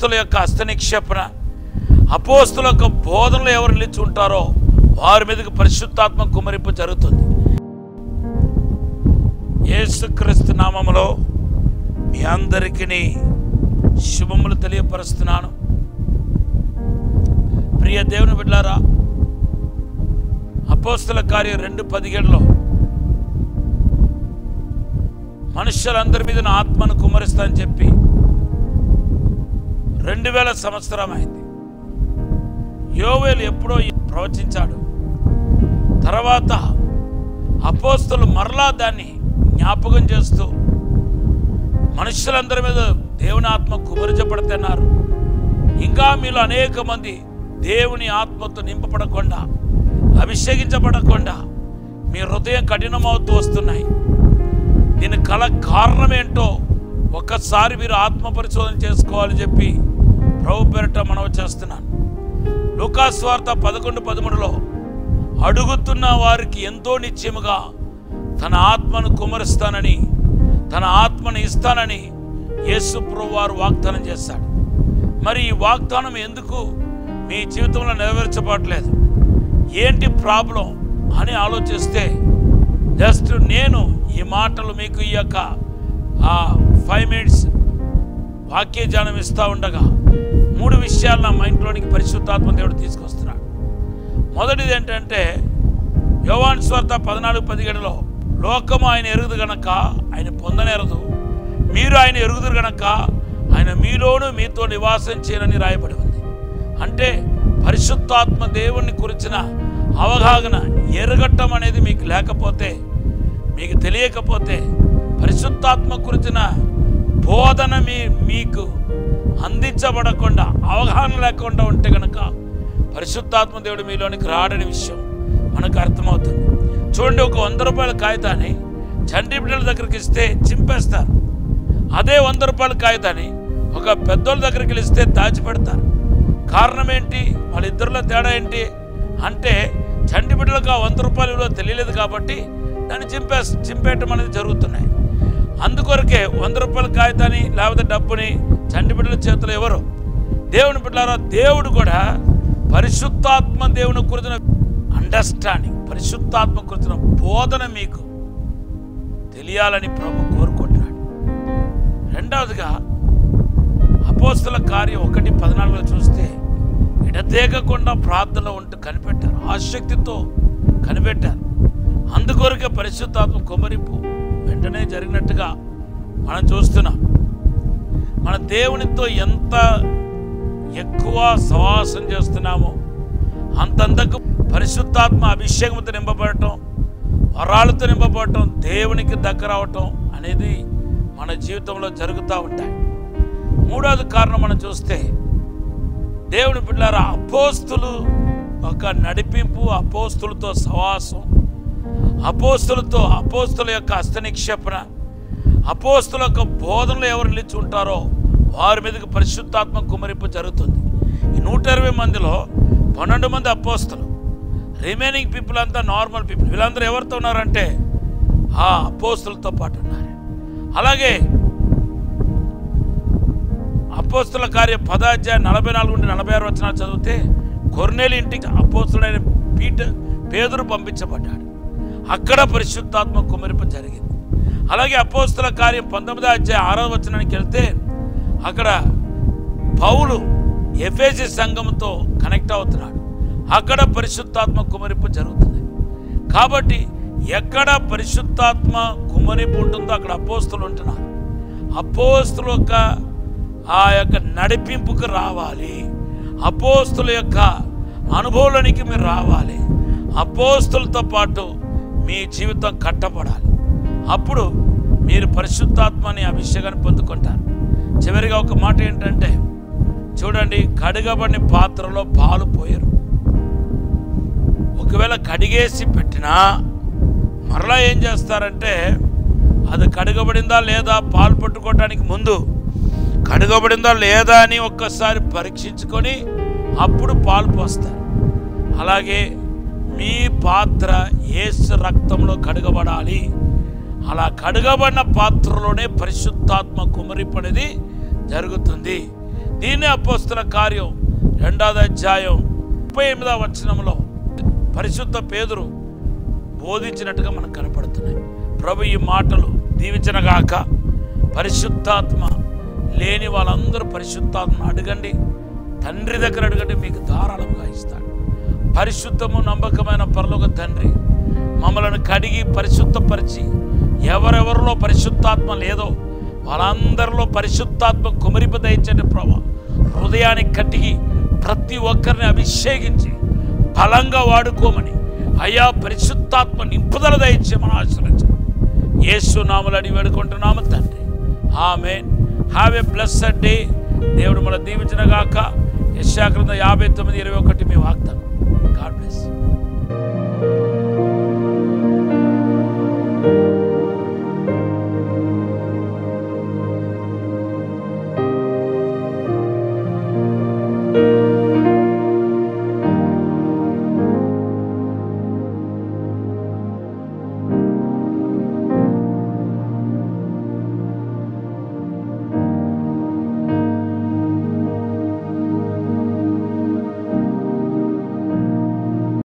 అపోస్తుల యొక్క అస్తనిక్షేపణ అపోస్తుల యొక్క బోధనలు ఎవరు నిలిచి ఉంటారో వారి మీదకి పరిశుద్ధాత్మ కుమరింపు జరుగుతుంది. యేసుక్రీస్తు నామములో మీ అందరికీ శుభములు తెలియపరుస్తున్నాను. ప్రియ దేవుని బిడ్డారా అపోస్తుల కార్యం రెండు పదిహేడులో మనుషులందరి మీద ఆత్మను కుమరిస్తా అని చెప్పి రెండు వేల సంవత్సరం అయింది. యోవేలు ఎప్పుడో ప్రవచించాడు. తర్వాత అపోస్తులు మరలా దాన్ని జ్ఞాపకం చేస్తూ మనుషులందరి మీద దేవుని ఆత్మ కుమరించబడుతున్నారు. ఇంకా మీలో అనేక మంది దేవుని ఆత్మతో నింపబడకుండా అభిషేకించబడకుండా మీ హృదయం కఠినమవుతూ వస్తున్నాయి. దీని కల కారణం ఏంటో ఒక్కసారి మీరు ఆత్మ పరిశోధన చేసుకోవాలని చెప్పి ప్రభు పేరిట మనవి చేస్తున్నాను. లూకాస్ వార్త పదకొండు పదమూడులో అడుగుతున్న వారికి ఎంతో నిశ్చయముగా తన ఆత్మను కుమరిస్తానని తన ఆత్మను ఇస్తానని యేసు వారు వాగ్దానం చేస్తాడు మరి ఈ వాగ్దానం ఎందుకు మీ జీవితంలో నెరవేర్చబడలేదు? ఏంటి ప్రాబ్లం అని ఆలోచిస్తే జస్ట్ నేను ఈ మాటలు మీకు ఈ యొక్క ఫైవ్ మినిట్స్ వాక్యజానం ఇస్తూ ఉండగా మూడు విషయాలు నా మైండ్లోనికి పరిశుద్ధాత్మ దేవుడు తీసుకొస్తున్నాడు. మొదటిది ఏంటంటే యోవాన్ స్వార్థ పద్నాలుగు పదిహేడులో లోకము ఆయన ఎరుగుదు గనక ఆయన పొందనేరదు. మీరు ఆయన ఎరుగుదురు గనక ఆయన మీలోను మీతో నివాసం చేయనని రాయబడి ఉంది. అంటే పరిశుద్ధాత్మ దేవుణ్ణి గురించిన అవగాహన ఎరగటం అనేది మీకు లేకపోతే మీకు తెలియకపోతే పరిశుద్ధాత్మ గురించిన బోధన మీ మీకు అందించబడకుండా అవగాహన లేకుండా ఉంటే కనుక పరిశుద్ధాత్మ దేవుడు మీలోనికి రాడని విషయం మనకు అర్థమవుతుంది. చూడండి ఒక వంద రూపాయల కాగితాన్ని చండి బిడ్డల దగ్గరికి ఇస్తే చింపేస్తారు. అదే వంద రూపాయల కాగితాన్ని ఒక పెద్దోళ్ళ దగ్గరికి ఇస్తే దాచిపెడతారు. కారణం ఏంటి? వాళ్ళిద్దరిలో తేడా ఏంటి? అంటే చండి బిడ్డలకు ఆ వంద రూపాయల విలువ తెలియలేదు కాబట్టి దాన్ని చింపే చింపేయటం అనేది జరుగుతున్నాయి. అందుకొరకే వంద రూపాయల కాగితాన్ని లేకపోతే డబ్బుని చంటి బిడ్డల చేతిలో ఎవరు? దేవుని బిడ్డలారా దేవుడు కూడా పరిశుద్ధాత్మ దేవుని గురించిన అండర్స్టాండింగ్ పరిశుద్ధాత్మ కురిచిన బోధన మీకు తెలియాలని ప్రభు కోరుకుంటున్నాడు. రెండవదిగా అపోస్తుల కార్యం ఒకటి పద్నాలుగులో చూస్తే ఎడతేగకుండా ప్రార్థనలో ఉంటూ కనిపెట్టారు ఆసక్తితో కనిపెట్టారు. అందుకొరకే పరిశుద్ధాత్మ కుమరింపు వెంటనే జరిగినట్టుగా మనం చూస్తున్నాం. మన దేవునితో ఎంత ఎక్కువ సవాసం చేస్తున్నామో అంతంతకు పరిశుద్ధాత్మ అభిషేకంతో నింపబడటం వరాలతో నింపబడటం దేవునికి దగ్గర అవటం అనేది మన జీవితంలో జరుగుతూ ఉంటాయి. మూడవది కారణం మనం చూస్తే దేవుని పిల్లల అపోస్తులు ఒక నడిపింపు అపోస్తులతో సవాసం అపోస్తులతో అపోస్తుల యొక్క హస్తనిక్షేపణ అపోస్తుల యొక్క బోధనలు ఎవరు నిలిచి ఉంటారో వారి మీదకి పరిశుద్ధాత్మ కుమరింపు జరుగుతుంది. ఈ నూట ఇరవై మందిలో పన్నెండు మంది అపోస్తులు రిమైనింగ్ పీపుల్ అంతా నార్మల్ పీపుల్. వీళ్ళందరూ ఎవరితో ఉన్నారంటే ఆ అపోస్తులతో పాటు ఉన్నారు. అలాగే అపోస్తుల కార్య పదాధ్యాయ నలభై నాలుగు నుండి నలభై ఆరు వచనాలు చదివితే కొర్నేలి ఇంటికి అపోస్తులైన పీట పేదరు పంపించబడ్డాడు. అక్కడ పరిశుద్ధాత్మ కుమరింపు జరిగింది. అలాగే అపోస్తుల కార్యం పంతొమ్మిదో అధ్యాయ ఆరో వచనానికి వెళ్తే అక్కడ పౌలు ఎఫేసి సంఘంతో కనెక్ట్ అవుతున్నాడు. అక్కడ పరిశుద్ధాత్మ కుమరింపు జరుగుతుంది. కాబట్టి ఎక్కడ పరిశుద్ధాత్మ కుమరింపు ఉంటుందో అక్కడ అపోస్తులు ఉంటున్నారు. అపోస్తుల యొక్క ఆ యొక్క నడిపింపుకు రావాలి. అపోస్తుల యొక్క అనుభవంలోనికి మీరు రావాలి. అపోస్తులతో పాటు మీ జీవితం కట్టబడాలి. అప్పుడు మీరు పరిశుద్ధాత్మని అభిషేకాన్ని పొందుకుంటారు. చివరిగా ఒక మాట ఏంటంటే చూడండి కడగబడిన పాత్రలో పాలు పోయరు. ఒకవేళ కడిగేసి పెట్టినా మరలా ఏం చేస్తారంటే అది కడగబడిందా లేదా పాలు పట్టుకోవటానికి ముందు కడగబడిందా లేదా అని ఒక్కసారి పరీక్షించుకొని అప్పుడు పాలు పోస్తారు. అలాగే మీ పాత్ర ఏసు రక్తంలో కడగబడాలి. అలా కడగబడిన పాత్రలోనే పరిశుద్ధాత్మ కుమరిపడిది జరుగుతుంది. దీన్నే అపోస్తుల కార్యం రెండవది అధ్యాయం ముప్పై ఎనిమిదవ వచనంలో పరిశుద్ధ పేదరు బోధించినట్టుగా మనకు కనపడుతున్నాయి. ప్రభు ఈ మాటలు దీవించనగాక పరిశుద్ధాత్మ లేని వాళ్ళందరూ పరిశుద్ధాత్మను అడగండి. తండ్రి దగ్గర అడగండి మీకు పరిశుద్ధము నమ్మకమైన పరలోక తండ్రి. మమ్మలను కడిగి పరిశుద్ధపరిచి ఎవరెవరిలో పరిశుద్ధాత్మ లేదో వాళ్ళందరిలో పరిశుద్ధాత్మ కుమరిప దయచండి ప్రభా. హృదయానికి కట్టిగి ప్రతి ఒక్కరిని అభిషేకించి బలంగా వాడుకోమని. అయ్యా పరిశుద్ధాత్మ నింపుదల దయచేయమని ఆశ్రయించు యేసు నామలు అడిగి వేడుకుంటున్నాము తండ్రి. ఆమె హ్యావ్ ఎ బ్లెస్సడ్ డే దేవుడు మన దీవించిన గాక. యశాకృత యాభై తొమ్మిది ఇరవై ఒకటి మీ వాగ్దానం. God bless you.